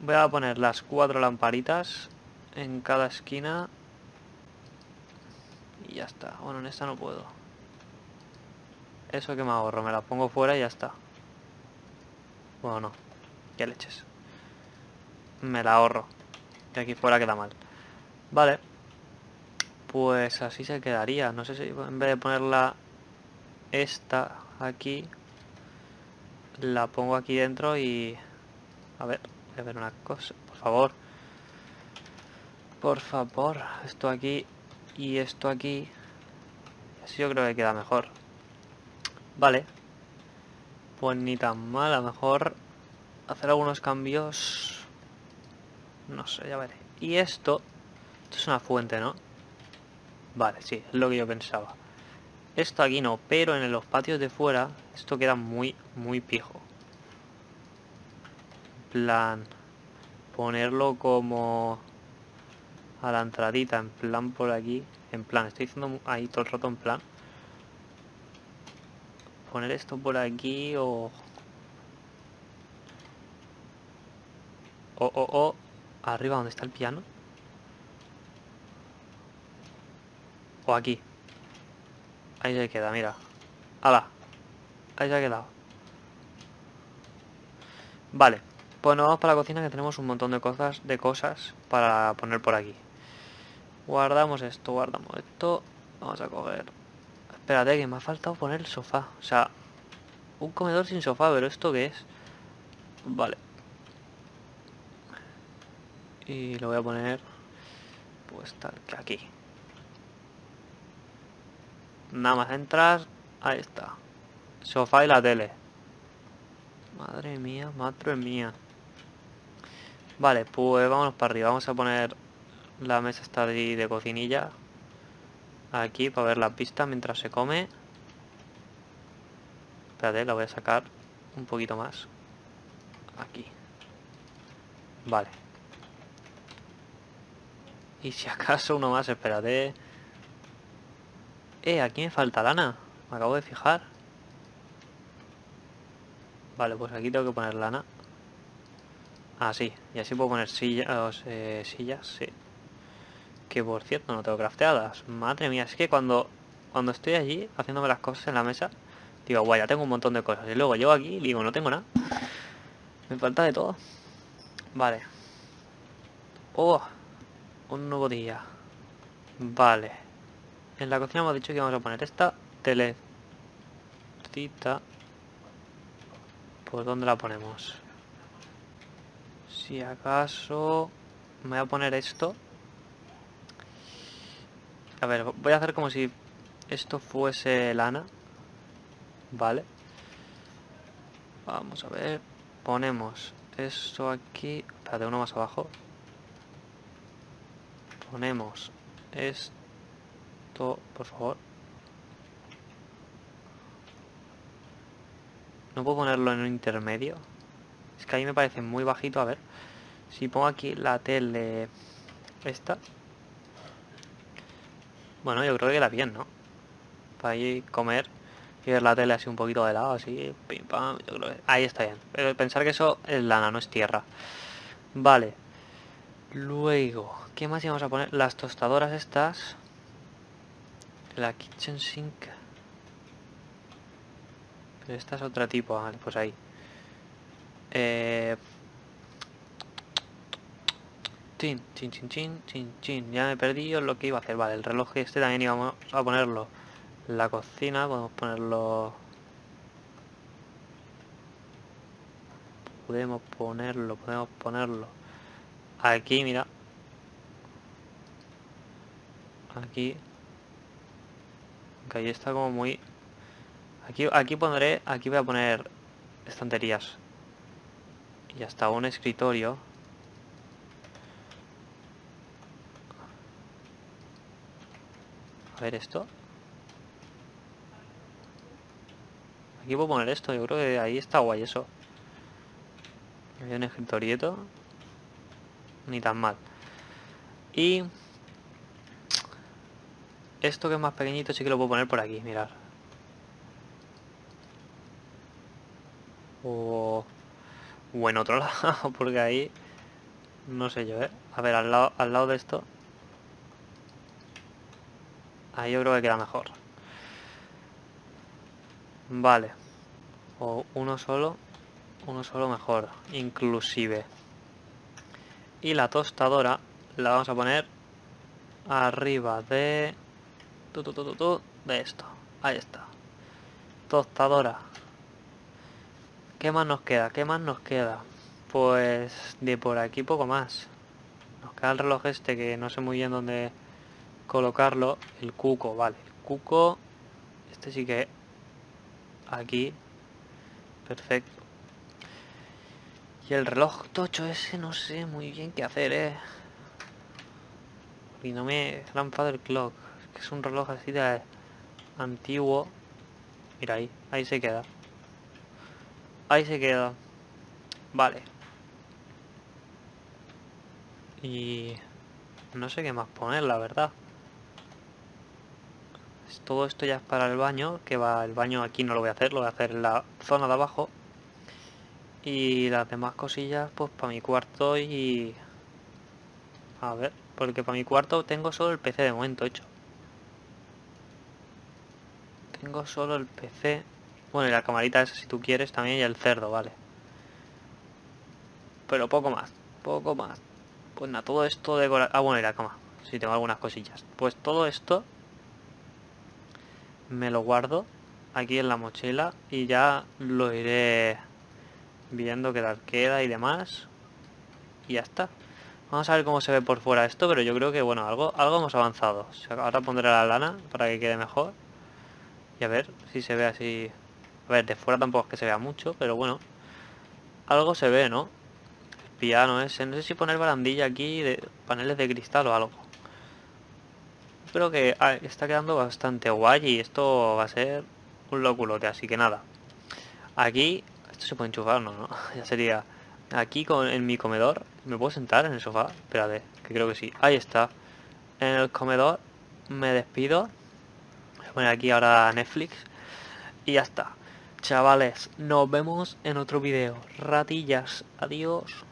Speaker 1: Voy a poner las cuatro lamparitas en cada esquina y ya está. Bueno, en esta no puedo. Eso que me ahorro, me la pongo fuera y ya está. Bueno, no. Ya leches. Me la ahorro. Que aquí fuera queda mal. Vale. Pues así se quedaría. No sé si en vez de ponerla esta aquí, la pongo aquí dentro y... A ver, voy a ver una cosa. Por favor. Por favor. Esto aquí y esto aquí así yo creo que queda mejor. Vale. Pues ni tan mal a lo mejor hacer algunos cambios no sé ya veré. Y esto esto es una fuente no vale sí es lo que yo pensaba. Esto aquí no pero en los patios de fuera esto queda muy muy pijo plan ponerlo como a la entradita, en plan por aquí. En plan, estoy diciendo ahí todo el rato en plan. Poner esto por aquí o... O, o, o... Arriba donde está el piano. O aquí. Ahí se queda, mira. ¡Hala! Ahí se ha quedado. Vale. Pues nos vamos para la cocina que tenemos un montón de cosas, de cosas para poner por aquí. Guardamos esto, guardamos esto. Vamos a coger... Espérate, que me ha faltado poner el sofá. O sea, un comedor sin sofá, pero ¿esto qué es? Vale. Y lo voy a poner... Pues tal que aquí. Nada más entrar. Ahí está. Sofá y la tele. Madre mía, madre mía. Vale, pues vámonos para arriba. Vamos a poner la mesa está de, de cocinilla. Aquí para ver la pista mientras se come. Espérate, la voy a sacar un poquito más. Aquí. Vale. Y si acaso uno más, espérate. Eh, aquí me falta lana. Me acabo de fijar. Vale, pues aquí tengo que poner lana. Ah, sí. Y así puedo poner sillas, eh, sillas, sí. Que por cierto no tengo crafteadas. Madre mía, es que cuando, cuando estoy allí haciéndome las cosas en la mesa, digo, guay, ya tengo un montón de cosas. Y luego llego aquí y digo, no tengo nada. Me falta de todo. Vale. Oh, un nuevo día. Vale. En la cocina hemos dicho que vamos a poner esta telecita. Pues ¿dónde la ponemos? Si acaso... Me voy a poner esto a ver, voy a hacer como si esto fuese lana. Vale. Vamos a ver. Ponemos esto aquí. Espérate, uno más abajo. Ponemos esto, por favor. No puedo ponerlo en un intermedio. Es que ahí me parece muy bajito. A ver. Si pongo aquí la tele esta. Bueno, yo creo que queda bien, ¿no? Para ir comer y ver la tele así un poquito de lado, así, pim pam, yo creo que... Ahí está bien. Pero pensar que eso es lana, no es tierra. Vale. Luego, ¿qué más íbamos a poner? Las tostadoras estas. La kitchen sink. esta es otra tipo, vale, pues ahí. Eh... Chin, chin, chin, chin, chin, chin. Ya me he perdido lo que iba a hacer. Vale, el reloj este también íbamos a ponerlo. La cocina, podemos ponerlo... Podemos ponerlo, podemos ponerlo. Aquí, mira. Aquí. Que ahí está como muy... Aquí, aquí pondré, aquí voy a poner estanterías. Y hasta un escritorio. Ver esto. Aquí puedo poner esto, yo creo que ahí está guay eso. Hay un escritorieto. Ni tan mal. Y... Esto que es más pequeñito sí que lo puedo poner por aquí, mirar. O... O en otro lado, porque ahí... No sé yo, ¿eh? A ver, al lado, al lado de esto... Ahí yo creo que queda mejor. Vale. O uno solo. Uno solo mejor. Inclusive. Y la tostadora la vamos a poner arriba de... Tu, tu, tu, de esto. Ahí está. Tostadora. ¿Qué más nos queda? ¿Qué más nos queda? Pues de por aquí poco más. Nos queda el reloj este que no sé muy bien dónde colocarlo. El cuco, vale. El cuco. Este sí que aquí. Perfecto. Y el reloj tocho ese no sé muy bien qué hacer, eh. Y no me... Grandfather Clock. Que es un reloj así de antiguo. Mira ahí, ahí se queda. Ahí se queda. Vale. Y... No sé qué más poner, la verdad todo esto ya es para el baño, que va el baño aquí no lo voy a hacer, lo voy a hacer en la zona de abajo. Y las demás cosillas pues para mi cuarto y... A ver, porque para mi cuarto tengo solo el PC de momento hecho. Tengo solo el PC. Bueno, y la camarita esa si tú quieres también y el cerdo, vale. Pero poco más, poco más. Pues nada, todo esto de... Ah, bueno, y la cama. Si tengo algunas cosillas. Pues todo esto me lo guardo aquí en la mochila y ya lo iré viendo qué tal queda y demás. Y ya está. Vamos a ver cómo se ve por fuera esto pero yo creo que bueno algo algo hemos avanzado. Ahora pondré la lana para que quede mejor. Y a ver si se ve así. A ver de fuera tampoco es que se vea mucho pero bueno. Algo se ve no piano ese. No sé si poner barandilla aquí de paneles de cristal o algo que ah, está quedando bastante guay y esto va a ser un loculote, así que nada. Aquí, esto se puede enchufar, no, no, ya sería... Aquí con, en mi comedor, ¿me puedo sentar en el sofá? Espérate, que creo que sí. Ahí está. En el comedor me despido. Voy a poner aquí ahora Netflix. Y ya está. Chavales, nos vemos en otro video. Ratillas, adiós.